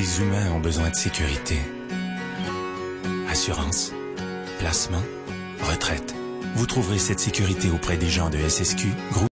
les humains ont besoin de sécurité. Assurance, placement, retraite. Vous trouverez cette sécurité auprès des gens de SSQ, Groupe